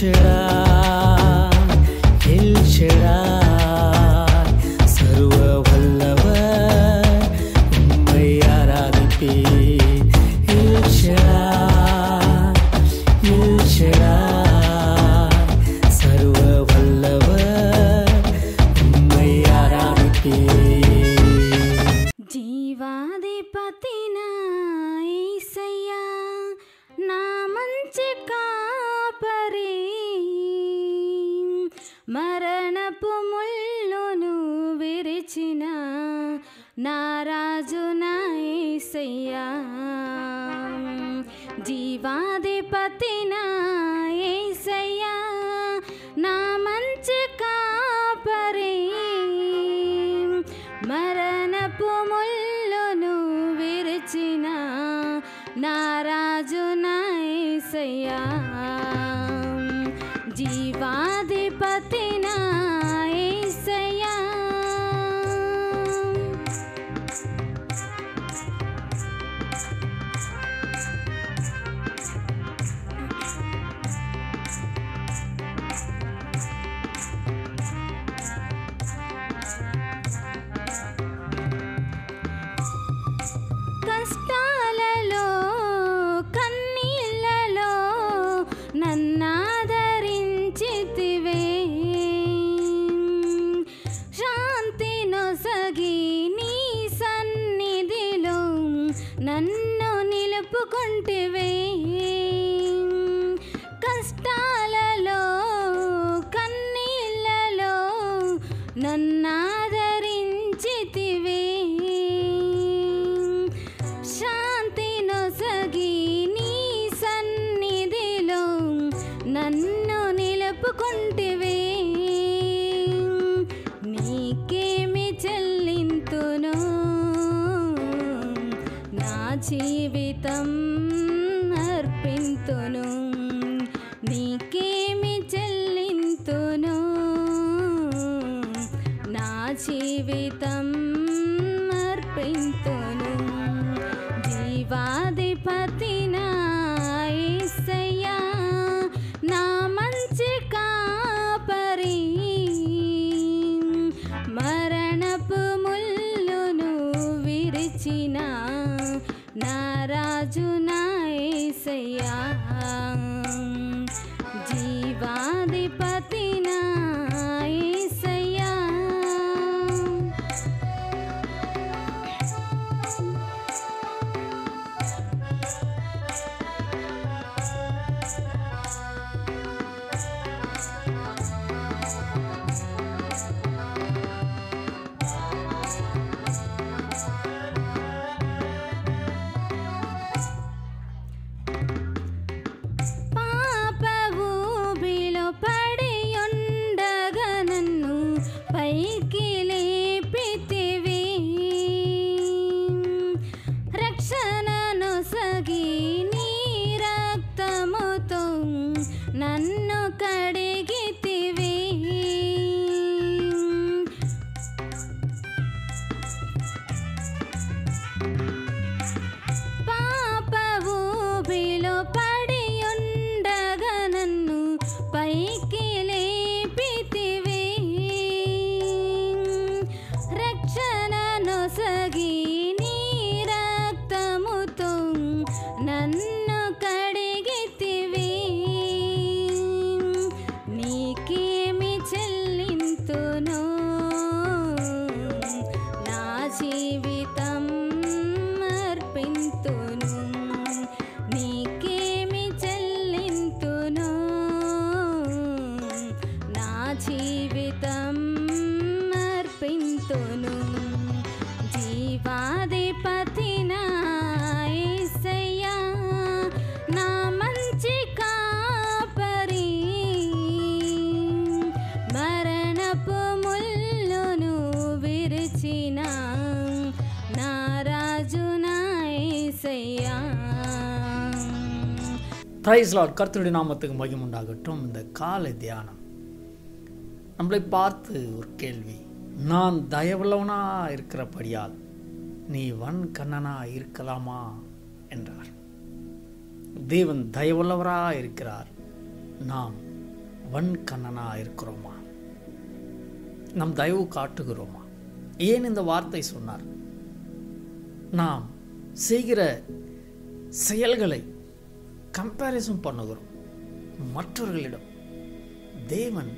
छिड़ा हिल छिड़ा మరణపు ముళ్ళును విరిచిన నారాజు నాయసయ్యా. జీవాధిపతిన धिपति ఉంటే వేయి नाराज़ ना सैया பிரைஸ்லாட் கர்த்தருடைய நாமத்துக்கு மகிம் உண்டாகட்டும். இந்த காலை தியானம். நம்மளை பார்த்து ஒரு கேள்வி. நான் தயவுள்ளவனா இருக்கிறபடியால் நீ வன் கண்ணனா இருக்கலாமா? என்றார். தேவன் தயவுள்ளவராக இருக்கிறார். நாம் வன் கண்ணனா இருக்கிறோமா? நம் தயவு காட்டுகிறோமா? ஏன் இந்த வார்த்தை சொன்னார்? நாம் செய்கிற செயல்களை கம்பேரிசன் பண்ணுகிறோம் மற்றவர்களிடம் தேவன்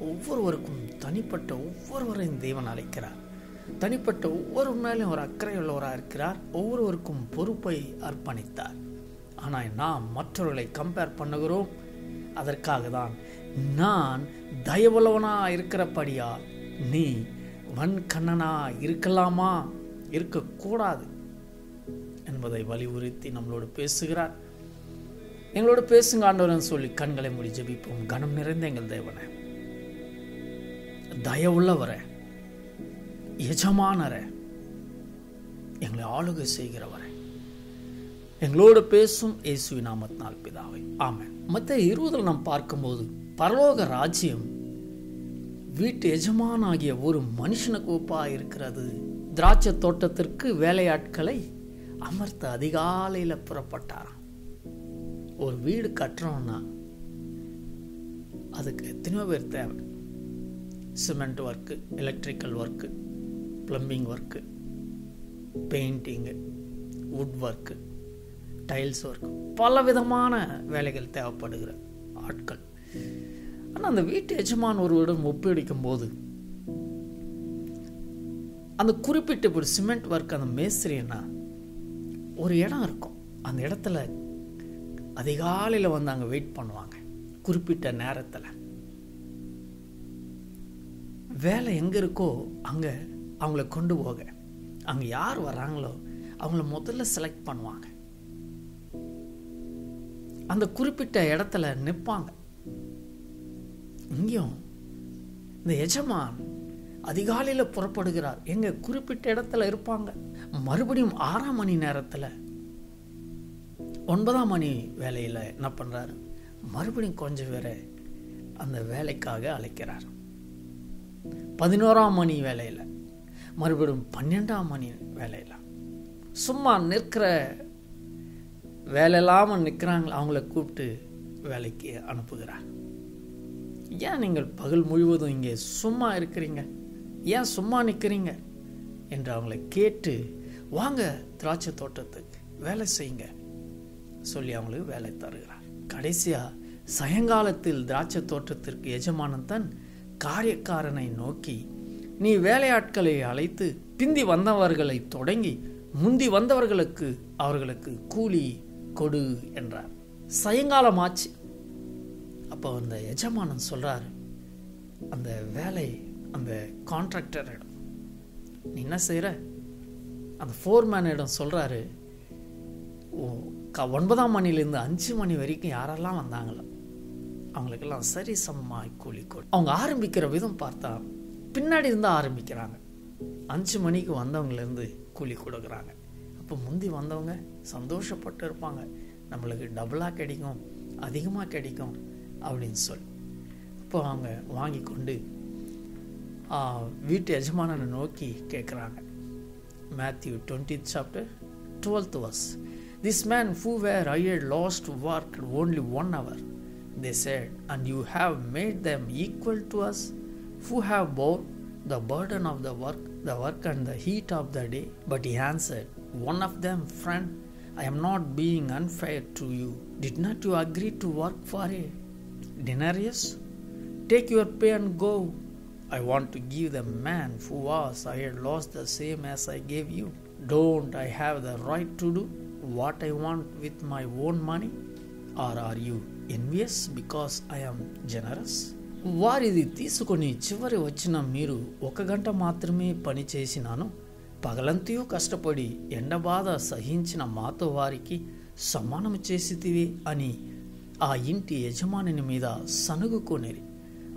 ஒவ்வொருவருக்கும் தனிப்பட்ட ஒவ்வொருவரையும் தேவன் அழைக்கிறார். தனிப்பட்ட ஒவ்வொரு மேலும் ஒரு அக்கறை உள்ளவராக இருக்கிறார். ஒவ்வொருவருக்கும் பொறுப்பை அர்ப்பணித்தார். ஆனால் நாம் மற்றவர்களை கம்பேர் பண்ணுகிறோம். அதற்காக தான் நான் தயவுள்ளவனாக இருக்கிறபடியால் நீ வன்கண்ணனா இருக்கலாமா? இருக்கக்கூடாது என்பதை வலியுறுத்தி நம்மளோடு பேசுகிறார். எங்களோட பேசுங்க ஆண்டவரன் சொல்லி கண்களை மூடி ஜபிப்போம். கனம் நிறைந்த எங்கள் தேவனை. தயவுள்ளவரை எஜமானரை எங்களை ஆளுகை செய்கிறவரை. எங்களோடு பேசும் இயேசுவி நாமத்தினால் பிதாவை. ஆமாம் மற்ற இருபதில் நாம் பார்க்கும்போது பரலோக ராஜ்யம் வீட்டு எஜமானாகிய ஒரு மனுஷனுக்கு ஒப்பா இருக்கிறது. திராட்சை தோட்டத்திற்கு வேலையாட்களை அமர்த்த அதிகாலையில் புறப்பட்டாராம். ஒரு வீடு கட்டுறோன்னா அதுக்கு எத்தனையோ பேர் தேவை. Cement work electrical work plumbing work painting wood work tiles work பல விதமான வேலைகள் தேவைப்படுகிற ஆட்கள். ஆனால் அந்த வீட்டு எஜமான் ஒருவருடன் ஒப்பிடிக்கும் போது அந்த குறிப்பிட்ட ஒரு சிமெண்ட் ஒர்க் அந்த மேஸ்திரின்னா ஒரு இடம் இருக்கும். அந்த இடத்துல அதிகாலையில் வந்து அங்கே வெயிட் பண்ணுவாங்க. குறிப்பிட்ட நேரத்தில். வேலை எங்கே இருக்கோ அங்கே அவங்கள கொண்டு போக. அங்கே யார் வராங்களோ அவங்கள முதல்ல செலக்ட் பண்ணுவாங்க. அந்த குறிப்பிட்ட இடத்துல நிற்பாங்க இங்கேயும் இந்த எஜமான் அதிகாலையில் புறப்படுகிறார். எங்கள் குறிப்பிட்ட இடத்துல இருப்பாங்க. மறுபடியும் ஆறாம் மணி நேரத்தில் ஒன்பதாம் மணி வேலையில் என்ன பண்ணுறாரு மறுபடியும் கொஞ்சம் பேரை அந்த வேலைக்காக அழைக்கிறார். பதினோராம் மணி வேலையில் மறுபடியும் பன்னெண்டாம் மணி வேலையில். சும்மா நிற்கிற வேலை இல்லாமல் நிற்கிறாங்களே அவங்கள கூப்பிட்டு வேலைக்கு அனுப்புகிறார். ஏன் நீங்கள் பகல் முழுவதும் இங்கே சும்மா இருக்கிறீங்க? ஏன் சும்மா நிற்கிறீங்க என்று அவங்கள கேட்டு வாங்க திராட்சை தோட்டத்துக்கு வேலை செய்யுங்க. சொல்லி அவங்களுக்கு வேலை தருகிறார். கடைசியாக சயங்காலத்தில் திராட்சை தோற்றத்திற்கு எஜமானன் தன் காரியக்காரனை நோக்கி நீ வேலையாட்களை அழைத்து பிந்தி வந்தவர்களை தொடங்கி முந்தி வந்தவர்களுக்கு அவர்களுக்கு கூலி கொடு என்றார். சயங்காலம் ஆச்சு அப்போ அந்த எஜமானன் சொல்கிறார் அந்த வேலை அந்த கான்ட்ராக்டரிடம் நீ என்ன செய்கிற அந்த ஃபோர்மேனிடம் சொல்கிறாரு ஓ க ஒன்பதாம் மணிலேருந்து அஞ்சு மணி வரைக்கும் யாரெல்லாம் வந்தாங்களோ அவங்களுக்கெல்லாம் சரி சமமாய் கூலி கொடு. அவங்க ஆரம்பிக்கிற விதம் பார்த்தா பின்னாடி இருந்து ஆரம்பிக்கிறாங்க. அஞ்சு மணிக்கு வந்தவங்கலேருந்து கூலி கொடுக்குறாங்க. அப்போ முந்தி வந்தவங்க சந்தோஷப்பட்டு இருப்பாங்க. நம்மளுக்கு டபுளாக கிடைக்கும் அதிகமாக கிடைக்கும் அப்படின்னு சொல்லி. அப்போ அவங்க வாங்கி கொண்டு வீட்டு எஜமானனை நோக்கி கேட்குறாங்க. Matthew twenty chapter twelfth verse This man who were hired lost work only one hour. They said, And you have made them equal to us who have borne the burden of the work, the work and the heat of the day. But he answered, One of them, friend, I am not being unfair to you. Did not you agree to work for a denarius? Take your pay and go. I want to give the man who was I had lost the same as I gave you. Don't I have the right to do? What I want with my own money? Or are you envious because I'm generous వారిది తీసుకొని చివరి వచ్చిన మీరు ఒక గంట మాత్రమే పని చేసినాను. పగలంతయు కష్టపడి ఎండబాధ సహించిన మాతో వారికి సమానం చేసితివి అని ఆ ఇంటి యజమానిని మీద సనుగుకొనేరి.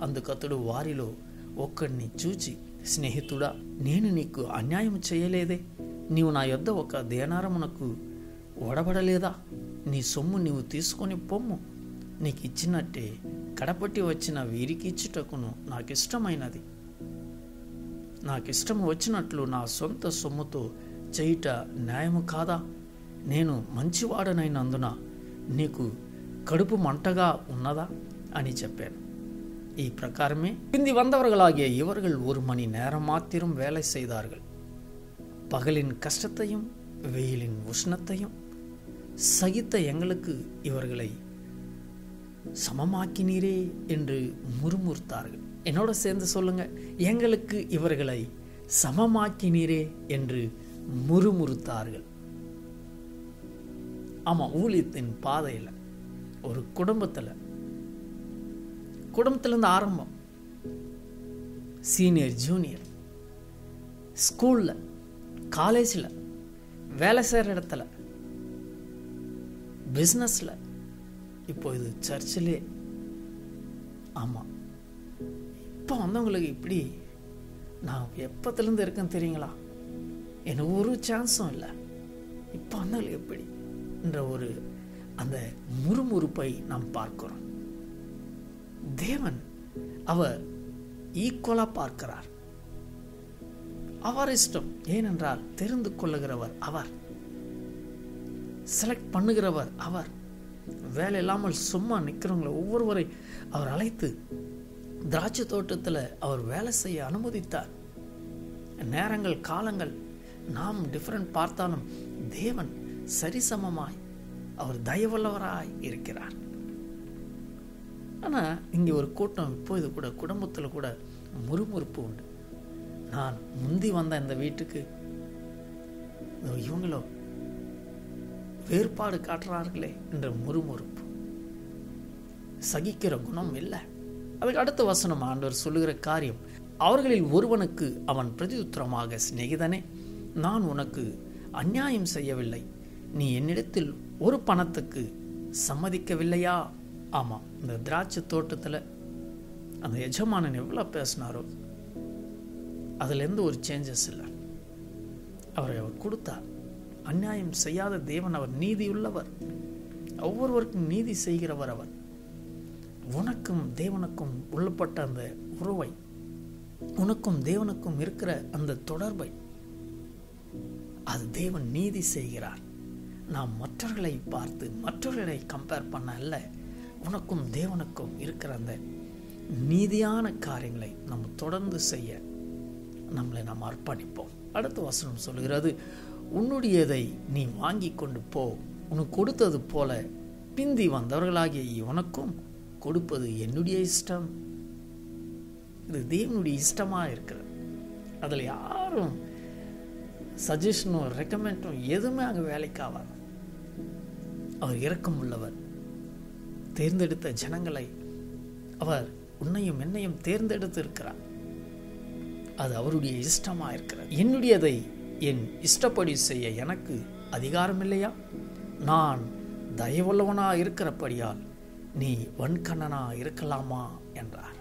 అందుకతడు వారిలో ఒక్కడిని చూచి స్నేహితుడా నేను నీకు అన్యాయం చేయలేదే. నీవు నా యొద్ద ఒక దేనారమునకు ఓడబడలేదా నీ సొమ్ము నీవు తీసుకొని పొమ్ము నీకు ఇచ్చినట్టే కడపట్టి వచ్చిన వీరికి ఇచ్చుటకును నాకు ఇష్టమైనది నాకు ఇష్టం వచ్చినట్లు నా సొంత సొమ్ముతో చేయుట న్యాయము కాదా నేను మంచివాడనైనందున నీకు కడుపు మంటగా ఉన్నదా అని చెప్పాను இப்பிரகாரமே பிந்தி வந்தவர்களாகிய இவர்கள் ஒரு மணி நேரம் மாத்திரம் வேலை செய்தார்கள் பகலின் கஷ்டத்தையும் வெயிலின் உஷ்ணத்தையும் சகித்த எங்களுக்கு இவர்களை சமமாக்கினீரே என்று முறுமுறுத்தார்கள். என்னோட சேர்ந்து சொல்லுங்க எங்களுக்கு இவர்களை சமமாக்கினீரே என்று முறுமுறுத்தார்கள். ஆமா ஊழியத்தின் பாதையில் ஒரு குடும்பத்தில் குடும்பத்துலேருந்து ஆரம்பம். சீனியர் ஜூனியர் ஸ்கூலில் காலேஜில் வேலை செய்கிற இடத்துல பிஸ்னஸில் இப்போ இது சர்ச்சிலே. ஆமாம் இப்போ வந்தவங்களுக்கு இப்படி நான் எப்பத்துலேருந்து இருக்கேன்னு தெரியுங்களா? எனக்கு ஒரு சான்ஸும் இல்லை. இப்போ வந்தவங்களுக்கு எப்படி? என்ற ஒரு அந்த முறுமுறுப்பை நாம் பார்க்கிறோம். தேவன் அவர் ஈக்குவலாக பார்க்கிறார். அவர் இஷ்டம் ஏனென்றால் தெரிந்து கொள்ளுகிறவர் அவர். செலக்ட் பண்ணுகிறவர் அவர். வேலை இல்லாமல் சும்மா நிற்கிறவங்களை ஒவ்வொருவரை அவர் அழைத்து திராட்சை தோட்டத்தில் அவர் வேலை செய்ய அனுமதித்தார். நேரங்கள் காலங்கள் நாம் டிஃப்ரெண்ட் பார்த்தாலும் தேவன் சரிசமமாய் அவர் தயவுள்ளவராய் இருக்கிறார். ஆனால் இங்கே ஒரு கூட்டம் இப்போது கூட குடும்பத்தில் கூட முறுமுறுப்பு உண்டு. நான் முந்தி வந்த இந்த வீட்டுக்கு இவங்களோ வேறுபாடு காட்டுறார்களே என்ற முறுமுறுப்பு. சகிக்கிற குணம் இல்லை. அதுக்கு அடுத்த வசனம் ஆண்டவர் சொல்லுகிற காரியம் அவர்களில் ஒருவனுக்கு அவன் பிரதியுத்தரமாக சிநேகிதனே நான் உனக்கு அநியாயம் செய்யவில்லை. நீ என்னிடத்தில் ஒரு பணத்துக்கு சம்மதிக்கவில்லையா? ஆமாம் இந்த திராட்சை தோட்டத்தில் அந்த எஜமானன் எவ்வளோ பேசினாரோ அதுலேருந்து ஒரு சேஞ்சஸ் இல்லை. அவரை அவர் கொடுத்தார். அநியாயம் செய்யாத தேவன் அவர் நீதியுள்ளவர். ஒவ்வொருவருக்கும் நீதி செய்கிறவர் அவர். உனக்கும் தேவனுக்கும் உள்ளப்பட்ட அந்த உறவை உனக்கும் தேவனுக்கும் இருக்கிற அந்த தொடர்பை அது தேவன் நீதி செய்கிறார். நாம் மற்றவர்களை பார்த்து மற்றவர்களை கம்பேர் பண்ண அல்ல உனக்கும் தேவனுக்கும் இருக்கிற அந்த நீதியான காரியங்களை நம்ம தொடர்ந்து செய்ய நம்மளை நாம் அர்ப்பணிப்போம். அடுத்த வசனம் சொல்கிறது உன்னுடையதை நீ வாங்கி கொண்டு போ. உனக்கு கொடுத்தது போல பிந்தி வந்தவர்களாகிய உனக்கும் கொடுப்பது என்னுடைய இஷ்டம். இது தேவனுடைய இஷ்டமாக இருக்கிறது. அதில் யாரும் சஜஷனும் ரெக்கமெண்டும் எதுவுமே அங்கே வேலைக்காவாது அவர் இரக்கம் உள்ளவர். தேர்ந்தெடுத்த ஜனங்களை அவர் உன்னையும் என்னையும் தேர்ந்தெடுத்து இருக்கிறார். அது அவருடைய இஷ்டமாக இருக்கிறது. என்னுடையதை என் இஷ்டப்படி செய்ய எனக்கு அதிகாரம் இல்லையா நான் தயவுள்ளவனாக இருக்கிறபடியால் நீ வன்கண்ணனா இருக்கலாமா? என்றார்.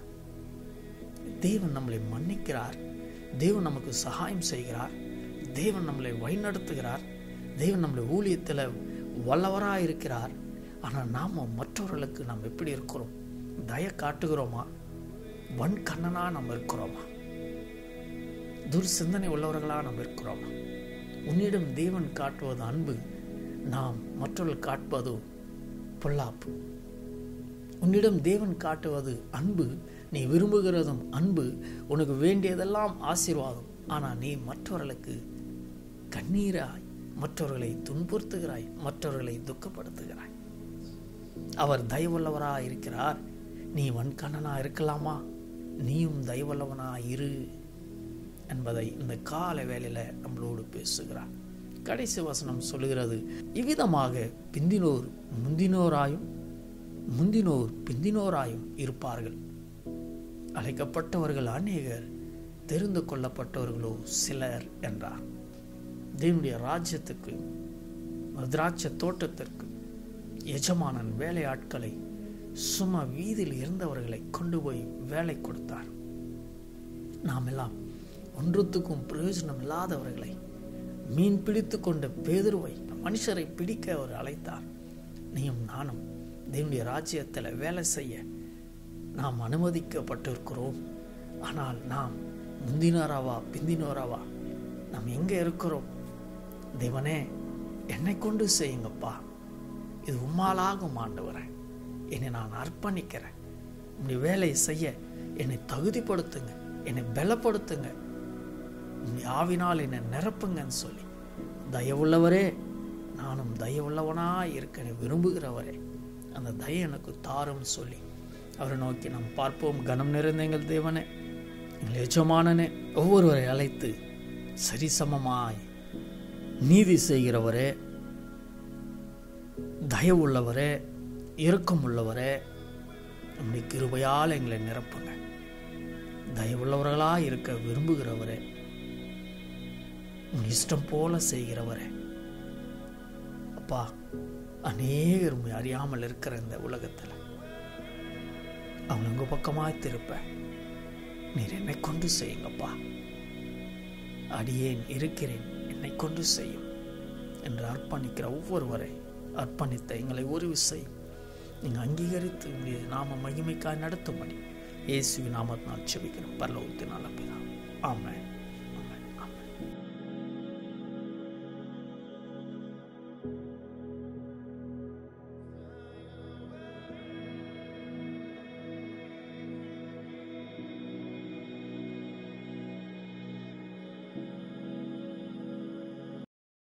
தேவன் நம்மளை மன்னிக்கிறார். தேவன் நமக்கு சகாயம் செய்கிறார். தேவன் நம்மளை வழிநடத்துகிறார். தேவன் நம்மளை ஊழியத்தில் வல்லவராக இருக்கிறார் ஆனால் நாம் மற்றவர்களுக்கு நாம் எப்படி இருக்கிறோம்? தய காட்டுகிறோமா வன்கண்ணனாக நம்ம இருக்கிறோமா? துர் சிந்தனை உள்ளவர்களாக நாம் இருக்கிறோம்? உன்னிடம் தேவன் காட்டுவது அன்பு நாம் மற்றவர்கள் காட்டுவதோ பொல்லாப்பு. உன்னிடம் தேவன் காட்டுவது அன்பு நீ விரும்புகிறதும் அன்பு உனக்கு வேண்டியதெல்லாம் ஆசீர்வாதம். ஆனால் நீ மற்றவர்களுக்கு கண்ணீராய் மற்றவர்களை துன்புறுத்துகிறாய் மற்றவர்களை துக்கப்படுத்துகிறாய். அவர் தயவுள்ளவராக இருக்கிறார். நீ வன்கண்ணனாக இருக்கலாமா? நீயும் தயவுள்ளவனாக இரு. என்பதை இந்த கால வேளையில் நம்மளோடு பேசுகிறார். கடைசி வசனம் சொல்லுகிறது இவ்விதமாக பிந்தினோர் முந்தினோராயும் முந்தினோர் பிந்தினோராயும் இருப்பார்கள். அழைக்கப்பட்டவர்கள் அநேகர் தெரிந்து கொள்ளப்பட்டவர்களோ சிலர் என்றார். தேவனுடைய ராஜ்யத்துக்கு திராட்சை தோட்டத்திற்கு எஜமானன் வேலையாட்களை சும்மா வீதியில் இருந்தவர்களை கொண்டு போய் வேலை கொடுத்தார். நாம் எல்லாம் ஒன்றுத்துக்கும் பிரயோஜனம் இல்லாதவர்களை மீன் பிடித்து கொண்ட பேதுருவை மனுஷரை பிடிக்க அவர் அழைத்தார். நீயும் நானும் தேவனுடைய ராஜ்யத்தில் வேலை செய்ய நாம் அனுமதிக்கப்பட்டிருக்கிறோம். ஆனால் நாம் முந்தினோராவா பிந்தினோராவா நாம் எங்கே இருக்கிறோம்? தேவனே என்னை கொண்டு செய்யுங்கப்பா. இது உம்மாலாகும் வரேன் என்னை நான் அர்ப்பணிக்கிறேன். உன்னுடைய வேலையை செய்ய என்னை தகுதிப்படுத்துங்க. என்னை பலப்படுத்துங்க. ஆவினால் என்னை நிரப்புங்கன்னு சொல்லி. தயவுள்ளவரே நானும் தயவுள்ளவனாக இருக்க விரும்புகிறவரே அந்த தய எனக்கு தாரும் சொல்லி. அவரை நோக்கி நாம் பார்ப்போம். கனம் நிறைந்த எங்கள் தேவனே எங்கள் எஜமானனே ஒவ்வொருவரை அழைத்து சரிசமமாய் நீதி செய்கிறவரே தயவுள்ளவரே இறக்கம் உள்ளவரே நம்முடைய கிருபையால் எங்களை நிரப்புங்க. தயவுள்ளவர்களாக இருக்க விரும்புகிறவரே உன் இஷ்டம் போல செய்கிறவரே. அப்பா அநேகர் அறியாமல் இருக்கிற இந்த உலகத்தில். அவன் உங்க பக்கமாக திருப்ப நீர் என்னை கொண்டு செய்யுங்கப்பா. அடியேன் இருக்கிறேன் என்னை கொண்டு செய்யும் என்று அர்ப்பணிக்கிற ஒவ்வொருவரை அர்ப்பணித்த எங்களை உறுதி செய்யும். நீங்கள் அங்கீகரித்து உங்களுடைய நாம மகிமைக்காய் நடத்தும்படி இயேசு நாமத்தினால் செபிக்கிறோம். பரலோகத்தினால் அப்படிதான் ஆமாம்